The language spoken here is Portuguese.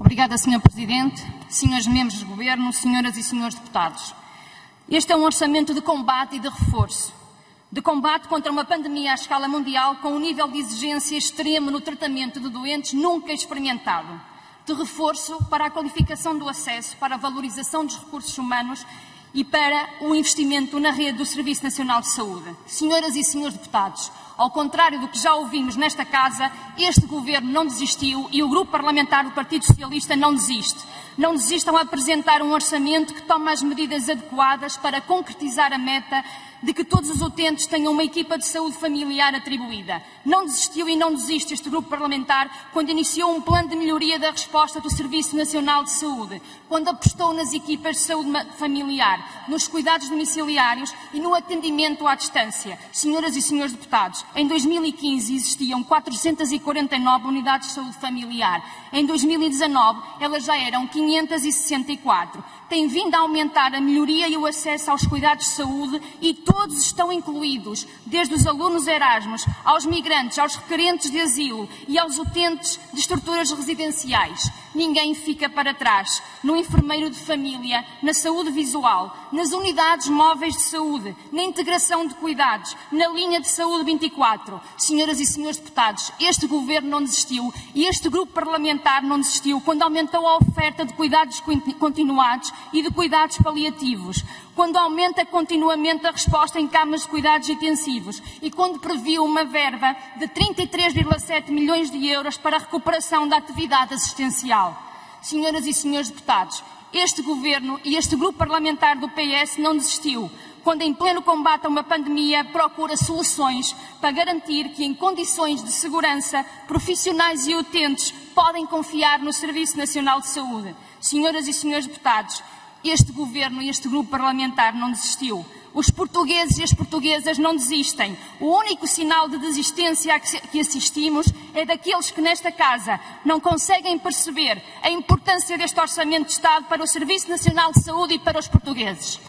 Obrigada, Sr. Presidente, Srs. Membros do Governo, Senhoras e Senhores Deputados. Este é um orçamento de combate e de reforço. De combate contra uma pandemia à escala mundial com um nível de exigência extremo no tratamento de doentes nunca experimentado. De reforço para a qualificação do acesso, para a valorização dos recursos humanos e para o investimento na rede do Serviço Nacional de Saúde. Senhoras e senhores deputados, ao contrário do que já ouvimos nesta Casa, este Governo não desistiu e o Grupo Parlamentar do Partido Socialista não desiste. Não desistam a apresentar um orçamento que toma as medidas adequadas para concretizar a meta de que todos os utentes tenham uma equipa de saúde familiar atribuída. Não desistiu e não desiste este grupo parlamentar quando iniciou um plano de melhoria da resposta do Serviço Nacional de Saúde, quando apostou nas equipas de saúde familiar, Yes. Nos cuidados domiciliários e no atendimento à distância. Senhoras e senhores deputados, em 2015 existiam 449 unidades de saúde familiar. Em 2019, elas já eram 564. Tem vindo a aumentar a melhoria e o acesso aos cuidados de saúde e todos estão incluídos, desde os alunos Erasmus, aos migrantes, aos requerentes de asilo e aos utentes de estruturas residenciais. Ninguém fica para trás. No enfermeiro de família, na saúde visual, nas unidades móveis de saúde, na integração de cuidados, na linha de saúde 24. Senhoras e senhores deputados, este governo não desistiu e este grupo parlamentar não desistiu quando aumentou a oferta de cuidados continuados e de cuidados paliativos quando aumenta continuamente a resposta em camas de cuidados intensivos e quando previu uma verba de 33,7 milhões de euros para a recuperação da atividade assistencial. Senhoras e senhores deputados, este governo e este grupo parlamentar do PS não desistiu quando, em pleno combate a uma pandemia, procura soluções para garantir que, em condições de segurança, profissionais e utentes podem confiar no Serviço Nacional de Saúde. Senhoras e senhores deputados, este governo e este grupo parlamentar não desistiu. Os portugueses e as portuguesas não desistem. O único sinal de desistência a que assistimos é daqueles que nesta casa não conseguem perceber a importância deste orçamento de Estado para o Serviço Nacional de Saúde e para os portugueses.